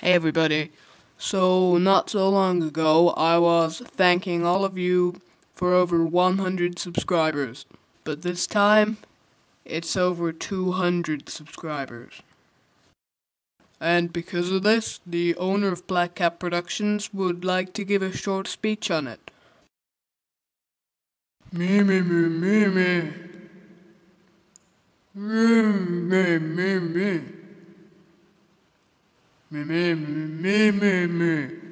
Hey everybody. So, not so long ago, I was thanking all of you for over 100 subscribers. But this time, it's over 200 subscribers. And because of this, the owner of Black Cat Productions would like to give a short speech on it. Me, me, me, me, me. Me, me, me, me. Me, me, me, me, me.